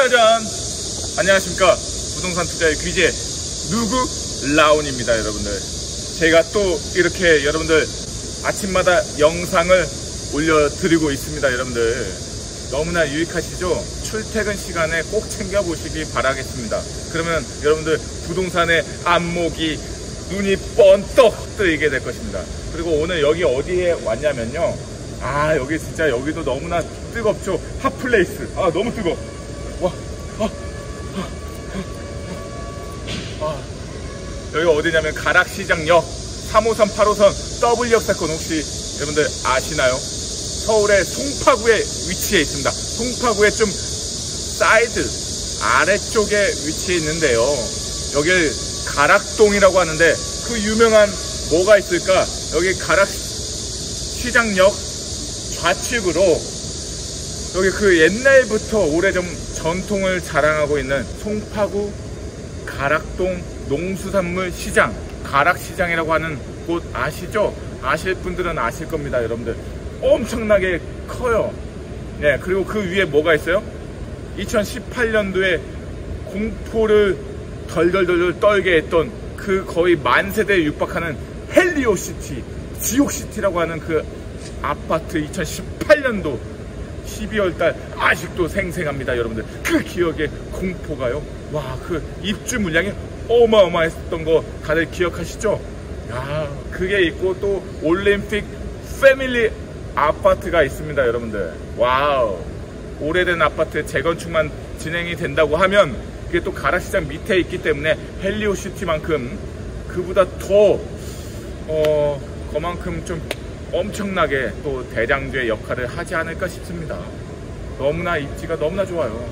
짜잔! 안녕하십니까. 부동산 투자의 귀재, 누구? 라온입니다, 여러분들. 제가 또 이렇게 여러분들 아침마다 영상을 올려드리고 있습니다, 여러분들. 너무나 유익하시죠? 출퇴근 시간에 꼭 챙겨보시기 바라겠습니다. 그러면 여러분들 부동산의 안목이 눈이 번떡 뜨이게 될 것입니다. 그리고 오늘 여기 어디에 왔냐면요. 아, 여기 진짜 여기도 너무나 뜨겁죠? hot place. 아, 너무 뜨거. 와, 아, 아, 아. 여기 어디냐면 가락시장역 3호선, 8호선 더블역세권 혹시 여러분들 아시나요? 서울의 송파구에 위치해 있습니다. 송파구의 좀 사이드 아래쪽에 위치해 있는데요. 여길 가락동이라고 하는데 그 유명한 뭐가 있을까? 여기 가락시장역 좌측으로 여기 그 옛날부터 오래전 전통을 자랑하고 있는 송파구 가락동 농수산물 시장 가락시장이라고 하는 곳 아시죠? 아실 분들은 아실 겁니다 여러분들 엄청나게 커요 네 그리고 그 위에 뭐가 있어요? 2018년도에 공포를 덜덜덜 떨게 했던 그 거의 만세대에 육박하는 헬리오시티 지옥시티라고 하는 그 아파트 2018년도 12월 달 아직도 생생합니다 여러분들. 그 기억의 공포가요? 와 그 입주 물량이 어마어마했던 거 다들 기억하시죠? 야 그게 있고 또 올림픽 패밀리 아파트가 있습니다 여러분들. wow. 오래된 아파트 재건축만 진행이 된다고 하면 그게 또 가락시장 밑에 있기 때문에 헬리오시티만큼 그보다 더 어, 그만큼 좀 엄청나게 또 대장주의 역할을 하지 않을까 싶습니다. 너무나 입지가 너무나 좋아요.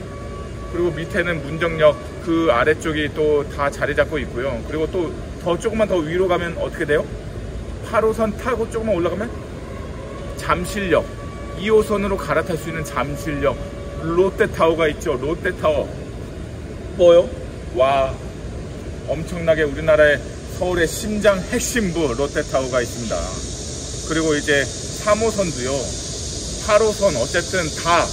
그리고 밑에는 문정역 그 아래쪽이 또 다 자리 잡고 있고요. 그리고 또 더 조금만 더 위로 가면 어떻게 돼요? 8호선 타고 조금만 올라가면 잠실역 2호선으로 갈아탈 수 있는 잠실역 롯데타워가 있죠. 롯데타워 뭐요? 와 엄청나게 우리나라의 서울의 심장 핵심부 롯데타워가 있습니다. 그리고 이제 3호선도요. 8호선 어쨌든 다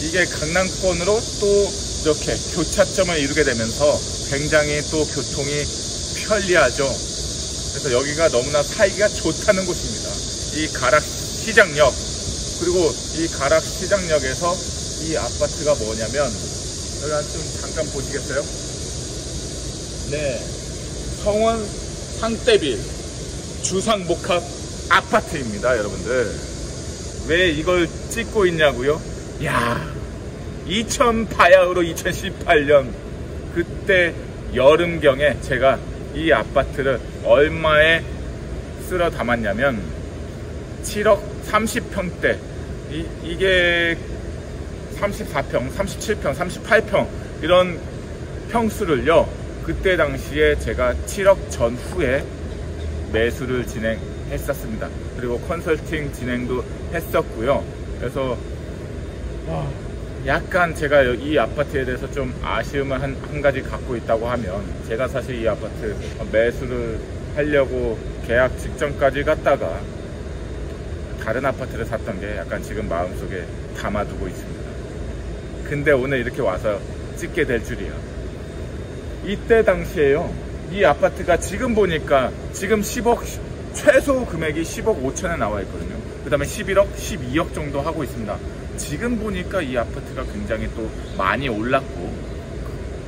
이게 강남권으로 또 이렇게 교차점을 이루게 되면서 굉장히 또 교통이 편리하죠. 그래서 여기가 너무나 살기가 좋다는 곳입니다. 이 가락시장역 그리고 이 가락시장역에서 이 아파트가 뭐냐면 여기 좀 잠깐 보시겠어요? 네. 성원 상대빌 주상복합 아파트입니다, 여러분들. 왜 이걸 찍고 있냐고요? 야, 2000 바야흐로 2018년 그때 여름경에 제가 이 아파트를 얼마에 쓸어 담았냐면 7억 30평대 이, 이게 34평, 37평, 38평 이런 평수를요. 그때 당시에 제가 7억 전후에 매수를 진행 했었습니다. 그리고 컨설팅 진행도 했었고요. 그래서 약간 제가 이 아파트에 대해서 좀 아쉬움을 한, 한 가지 갖고 있다고 하면 제가 사실 이 아파트 매수를 하려고 계약 직전까지 갔다가 다른 아파트를 샀던 게 약간 지금 마음속에 담아두고 있습니다. 근데 오늘 이렇게 와서 찍게 될 줄이야. 이때 당시에요. 이 아파트가 지금 보니까 지금 10억 최소 금액이 10억 5천에 나와 있거든요. 그 다음에 11억, 12억 정도 하고 있습니다. 지금 보니까 이 아파트가 굉장히 또 많이 올랐고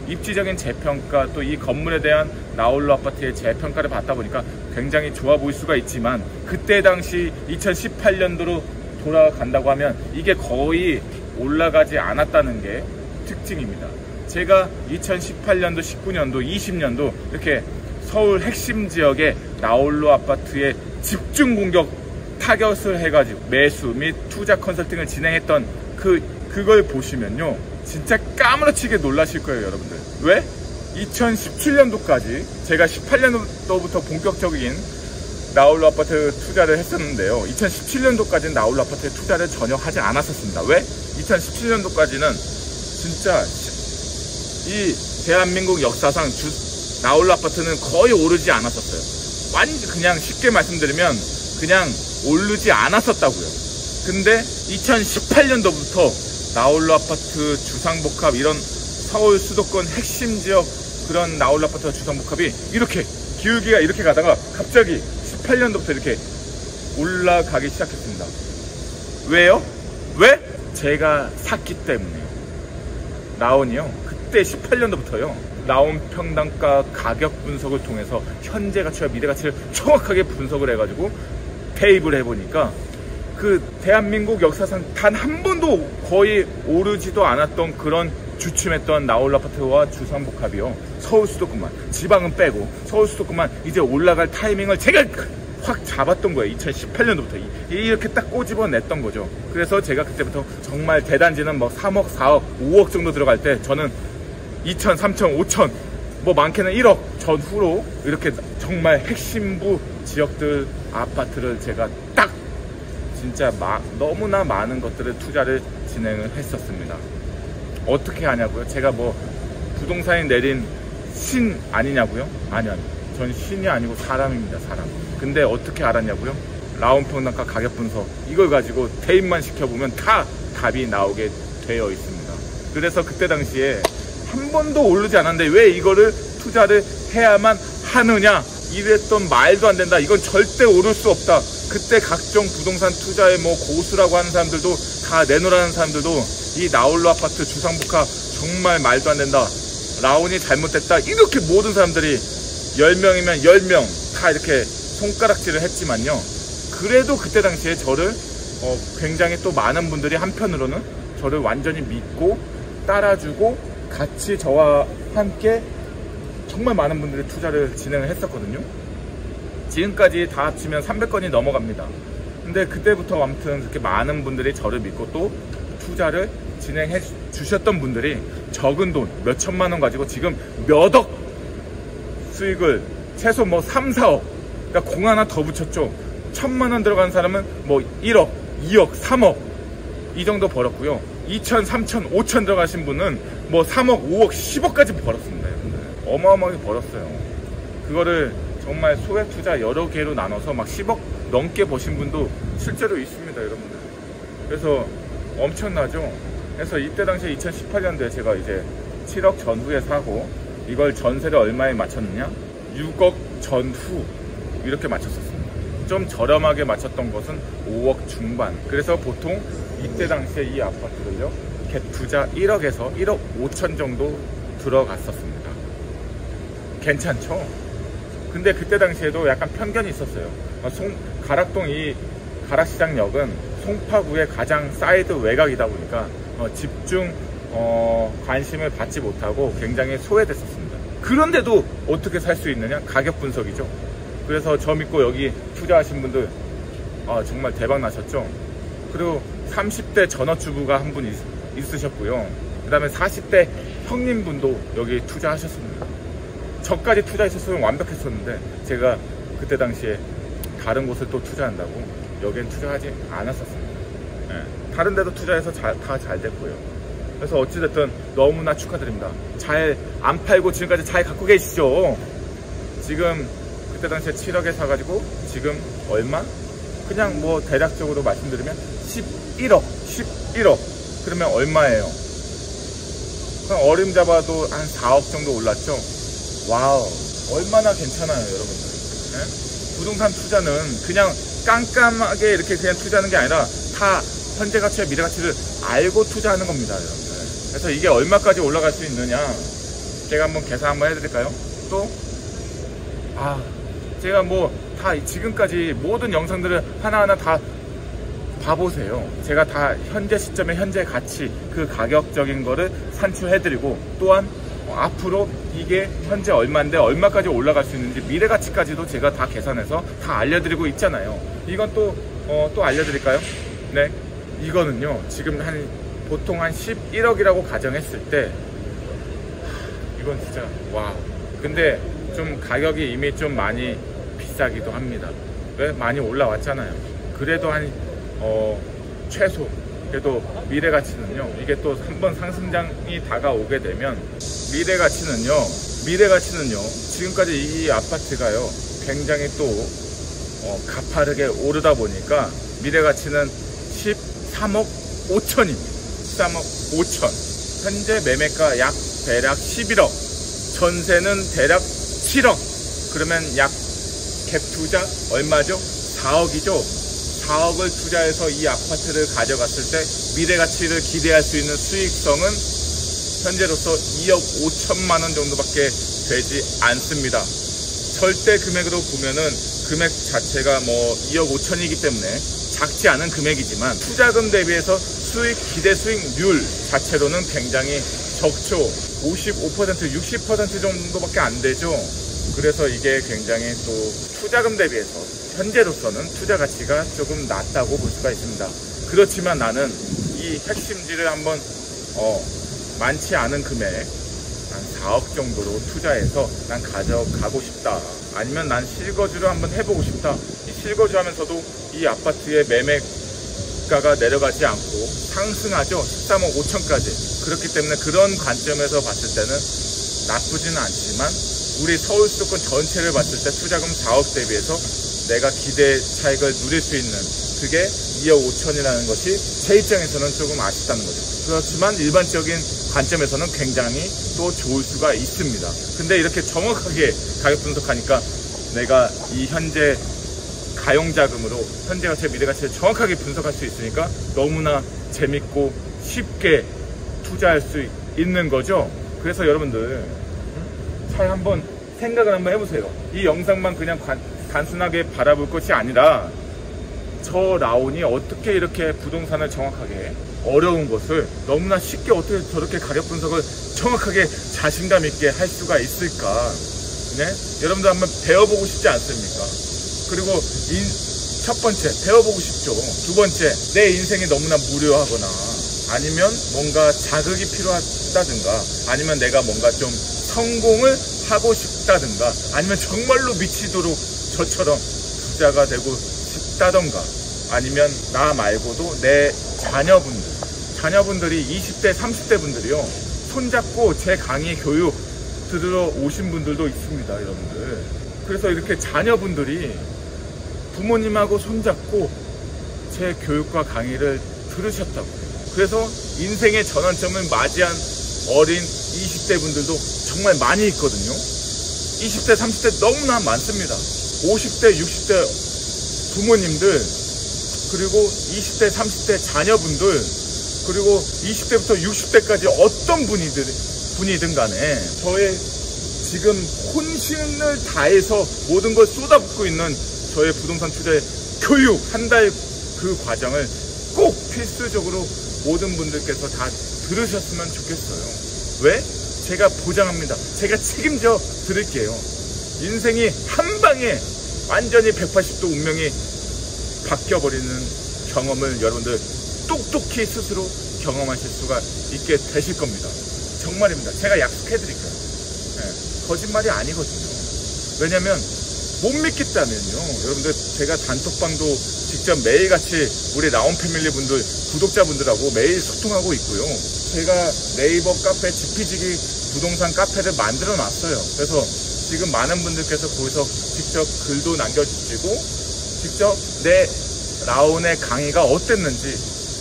입지적인 재평가 또 이 건물에 대한 나홀로 아파트의 재평가를 받다 보니까 굉장히 좋아 보일 수가 있지만 그때 당시 2018년도로 돌아간다고 하면 이게 거의 올라가지 않았다는 게 특징입니다. 제가 2018년도, 19년도, 20년도 이렇게 서울 핵심 지역의 나홀로 아파트에 집중 공격 타격을 해가지고 매수 및 투자 컨설팅을 진행했던 그, 그걸 보시면요. 진짜 까무러치게 놀라실 거예요, 여러분들. 왜? 2017년도까지 제가 18년도부터 본격적인 나홀로 아파트 투자를 했었는데요. 2017년도까지는 나홀로 아파트에 투자를 전혀 하지 않았었습니다. 왜? 2017년도까지는 진짜 이 대한민국 역사상 주, 나홀로 아파트는 거의 오르지 않았었어요. 완전 그냥 쉽게 말씀드리면 그냥 오르지 않았었다고요. 근데 2018년도부터 나홀로 아파트, 주상복합 이런 서울 수도권 핵심 지역 그런 나홀 아파트와 주상복합이 이렇게 기울기가 이렇게 가다가 갑자기 18년도부터 이렇게 올라가기 시작했습니다. 왜요? 왜? 제가 샀기 때문에요. 라온이요. 그때 18년도부터요. 나온 평당가 가격 분석을 통해서 현재 가치와 미래 가치를 정확하게 분석을 해가지고 대입을 해보니까 그 대한민국 역사상 단 한 번도 거의 오르지도 않았던 그런 주춤했던 나홀 아파트와 주상복합이요. 서울 수도권만 지방은 빼고 서울 수도권만 이제 올라갈 타이밍을 제가 확 잡았던 거예요. 2018년도부터 이렇게 딱 꼬집어냈던 거죠. 그래서 제가 그때부터 정말 대단지는 뭐 3억, 4억, 5억 정도 들어갈 때 저는 2천, 3천, 5천 뭐 많게는 1억 전후로 이렇게 정말 핵심부 지역들 아파트를 제가 딱 진짜 마, 너무나 많은 것들을 투자를 진행을 했었습니다. 어떻게 하냐고요? 제가 뭐 부동산이 내린 신 아니냐고요? 아니요. 전 신이 아니고 사람입니다. 사람. 근데 어떻게 알았냐고요? 라운 평당가 가격 분석 이걸 가지고 대입만 시켜보면 다 답이 나오게 되어 있습니다. 그래서 그때 당시에 한 번도 오르지 않았는데 왜 이거를 투자를 해야만 하느냐 이랬던 말도 안 된다. 이건 절대 오를 수 없다. 그때 각종 부동산 투자에 뭐 고수라고 하는 사람들도 다 내놓으라는 사람들도 이 나홀로 아파트 주상복합 정말 말도 안 된다. 라온이 잘못됐다. 이렇게 모든 사람들이 10명이면 10명 다 이렇게 손가락질을 했지만요. 그래도 그때 당시에 저를 어, 굉장히 또 많은 분들이 한편으로는 저를 완전히 믿고 따라주고 같이 저와 함께 정말 많은 분들이 투자를 진행을 했었거든요. 지금까지 다 합치면 300건이 넘어갑니다. 근데 그때부터 아무튼 그렇게 많은 분들이 저를 믿고 또 투자를 진행해 주셨던 분들이 적은 돈, 몇 천만 원 가지고 지금 몇 억 수익을 최소 뭐 3, 4억, 그러니까 공 하나 더 붙였죠. 천만 원 들어간 사람은 뭐 1억, 2억, 3억 이 정도 벌었고요. 2천, 3천, 5천 들어가신 분은 뭐 3억, 5억, 10억까지 벌었습니다. 어마어마하게 벌었어요. 그거를 정말 소액 투자 여러 개로 나눠서 막 10억 넘게 버신 분도 실제로 있습니다, 여러분들. 그래서 엄청나죠? 그래서 이때 당시에 2018년도에 제가 이제 7억 전후에 사고 이걸 전세를 얼마에 맞췄느냐? 6억 전후 이렇게 맞췄었습니다. 좀 저렴하게 맞췄던 것은 5억 중반. 그래서 보통 이때 당시에 이 아파트를요, 갭 투자 1억에서 1억 5천 정도 들어갔었습니다. 괜찮죠? 근데 그때 당시에도 약간 편견이 있었어요. 어, 송, 가락동 이 가락시장역은 송파구의 가장 사이드 외곽이다 보니까 어, 집중 어, 관심을 받지 못하고 굉장히 소외됐었습니다. 그런데도 어떻게 살 수 있느냐? 가격 분석이죠. 그래서 저 믿고 여기 투자하신 분들 아, 정말 대박 나셨죠. 그리고 30대 전업주부가 한 분 있으셨고요. 그 다음에 40대 형님분도 여기 투자하셨습니다. 저까지 투자했었으면 완벽했었는데 제가 그때 당시에 다른 곳을 또 투자한다고 여기엔 투자하지 않았었습니다. 네. 다른 데도 투자해서 다 잘 됐고요. 그래서 어찌됐든 너무나 축하드립니다. 잘 안 팔고 지금까지 잘 갖고 계시죠? 지금 그때 당시에 7억에 사가지고 지금 얼마? 그냥 뭐 대략적으로 말씀드리면 11억, 11억. 그러면 얼마예요? 그냥 어림 잡아도 한 4억 정도 올랐죠? wow, 얼마나 괜찮아요, 여러분들. 네? 부동산 투자는 그냥 깜깜하게 이렇게 그냥 투자하는 게 아니라 다 현재 가치와 미래 가치를 알고 투자하는 겁니다, 여러분들. 그래서 이게 얼마까지 올라갈 수 있느냐? 제가 한번 계산 한번 해드릴까요? 또, 아, 제가 뭐 다 지금까지 모든 영상들을 하나하나 다 봐보세요. 제가 다 현재 시점의 현재 가치, 그 가격적인 거를 산출해드리고 또한 앞으로 이게 현재 얼마인데 얼마까지 올라갈 수 있는지 미래 가치까지도 제가 다 계산해서 다 알려드리고 있잖아요. 이건 또, 어, 또 알려드릴까요? 네. 이거는요, 지금 한, 보통 한 11억이라고 가정했을 때, 이건 진짜, 와. 근데 좀 가격이 이미 좀 많이 비싸기도 합니다. 왜? 많이 올라왔잖아요. 그래도 한, 어, 최소, 그래도 미래 가치는요, 이게 또 한 번 상승장이 다가오게 되면, 미래 가치는요, 미래 가치는요, 지금까지 이 아파트가요, 굉장히 또, 어, 가파르게 오르다 보니까, 미래 가치는 13억 5천입니다. 13억 5천. 현재 매매가 약 대략 11억, 전세는 대략 7억. 그러면 약 갭 투자 얼마죠? 4억이죠. 4억을 투자해서 이 아파트를 가져갔을 때 미래 가치를 기대할 수 있는 수익성은 현재로서 2억 5천만 원 정도밖에 되지 않습니다. 절대 금액으로 보면은 금액 자체가 뭐 2억 5천이기 때문에 작지 않은 금액이지만 투자금 대비해서 수익 기대 수익률 자체로는 굉장히 적죠. 55% 60% 정도밖에 안 되죠. 그래서 이게 굉장히 또 투자금 대비해서 현재로서는 투자 가치가 조금 낮다고 볼 수가 있습니다. 그렇지만 나는 이 핵심지를 한번 어, 많지 않은 금액 한 4억 정도로 투자해서 난 가져가고 싶다. 아니면 난 실거주를 한번 해보고 싶다. 이 실거주 하면서도 이 아파트의 매매가가 내려가지 않고 상승하죠. 13억 5천까지. 그렇기 때문에 그런 관점에서 봤을 때는 나쁘지는 않지만 우리 서울 수도권 전체를 봤을 때 투자금 4억 대비해서 내가 기대 차익을 누릴 수 있는 그게 2억 5천이라는 것이 제 입장에서는 조금 아쉽다는 거죠. 그렇지만 일반적인 관점에서는 굉장히 또 좋을 수가 있습니다. 근데 이렇게 정확하게 가격 분석하니까 내가 이 현재 가용 자금으로 현재 가치 미래 가치를 정확하게 분석할 수 있으니까 너무나 재밌고 쉽게 투자할 수 있는 거죠. 그래서 여러분들 잘 한번 생각을 한번 해보세요. 이 영상만 그냥 관, 단순하게 바라볼 것이 아니라 저 라온이 어떻게 이렇게 부동산을 정확하게 어려운 것을 너무나 쉽게 어떻게 저렇게 가격 분석을 정확하게 자신감 있게 할 수가 있을까? 네? 여러분들 한번 배워보고 싶지 않습니까? 그리고 인, 첫 번째 배워보고 싶죠. 두 번째 내 인생이 너무나 무료하거나 아니면 뭔가 자극이 필요하다든가 아니면 내가 뭔가 좀 성공을 하고 싶다든가 아니면 정말로 미치도록 저처럼 부자가 되고 싶다던가 아니면 나 말고도 내 자녀분들 자녀분들이 20대 30대 분들이요. 손잡고 제 강의 교육 들으러 오신 분들도 있습니다 여러분들. 그래서 이렇게 자녀분들이 부모님하고 손잡고 제 교육과 강의를 들으셨다고 그래서 인생의 전환점을 맞이한 어린 20대 분들도 정말 많이 있거든요. 20대 30대 너무나 많습니다 50대 60대 부모님들 그리고 20대 30대 자녀분들 그리고 20대부터 60대까지 어떤 분이든 분이든 간에 저의 지금 혼신을 다해서 모든 걸 쏟아붓고 있는 저의 부동산 투자의 교육 한 달 그 과정을 꼭 필수적으로 모든 분들께서 다 들으셨으면 좋겠어요. 왜? 제가 보장합니다. 제가 책임져 드릴게요. 인생이 한 방에 완전히 180도 운명이 바뀌어버리는 경험을 여러분들 똑똑히 스스로 경험하실 수가 있게 되실 겁니다. 정말입니다. 제가 약속해드릴게요. 네, 거짓말이 아니거든요. 왜냐면 못 믿겠다면요. 여러분들 제가 단톡방도 직접 매일같이 우리 라온 패밀리 분들 구독자분들하고 매일 소통하고 있고요. 제가 네이버 카페 지피지기 부동산 카페를 만들어 놨어요. 그래서 지금 많은 분들께서 거기서 직접 글도 남겨주시고 직접 내 라온의 강의가 어땠는지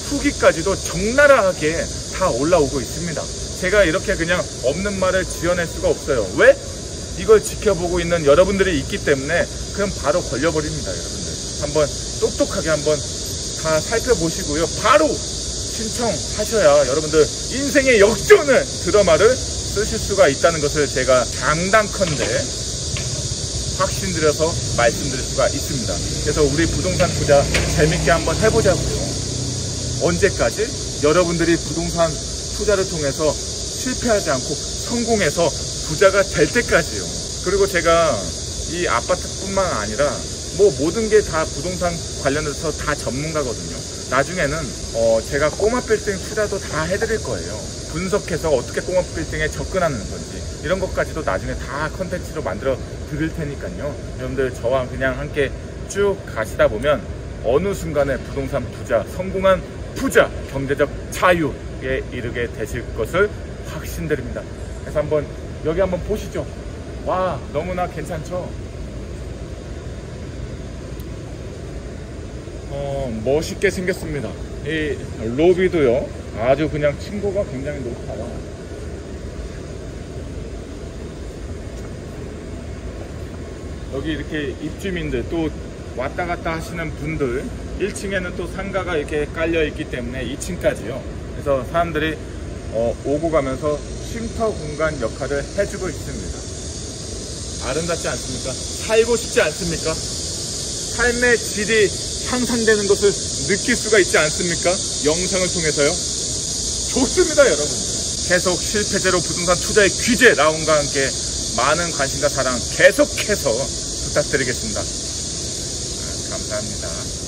후기까지도 적나라하게 다 올라오고 있습니다. 제가 이렇게 그냥 없는 말을 지어낼 수가 없어요. 왜? 이걸 지켜보고 있는 여러분들이 있기 때문에 그럼 바로 걸려버립니다, 여러분들. 한번 똑똑하게 한번 다 살펴보시고요. 바로 신청하셔야 여러분들 인생의 역전을 드라마를 쓰실 수가 있다는 것을 제가 장단컨대 확신드려서 말씀드릴 수가 있습니다. 그래서 우리 부동산 투자 재밌게 한번 해보자고요. 언제까지? 여러분들이 부동산 투자를 통해서 실패하지 않고 성공해서 부자가 될 때까지요. 그리고 제가 이 아파트뿐만 아니라 뭐 모든 게 다 부동산 관련해서 다 전문가거든요. 나중에는 어 제가 꼬마 빌딩 투자도 다 해드릴 거예요. 분석해서 어떻게 꼬마 빌딩에 접근하는 건지 이런 것까지도 나중에 다 컨텐츠로 만들어 드릴 테니까요. 여러분들 저와 그냥 함께 쭉 가시다 보면 어느 순간에 부동산 부자, 성공한 부자, 경제적 자유에 이르게 되실 것을 확신드립니다. 그래서 한번 여기 한번 보시죠. 와, 너무나 괜찮죠? 어, 멋있게 생겼습니다. 이 로비도요, 아주 그냥 친구가 굉장히 높아요. 여기 이렇게 입주민들 또 왔다 갔다 하시는 분들 1층에는 또 상가가 이렇게 깔려 있기 때문에 2층까지요. 그래서 사람들이 어, 오고 가면서 쉼터 공간 역할을 해주고 있습니다. 아름답지 않습니까? 살고 싶지 않습니까? 삶의 질이 향상되는 것을 느낄 수가 있지 않습니까? 영상을 통해서요. 좋습니다, 여러분. 계속 실패제로 부동산 투자의 규제 라운과 함께 많은 관심과 사랑 계속해서 부탁드리겠습니다. 아, 감사합니다.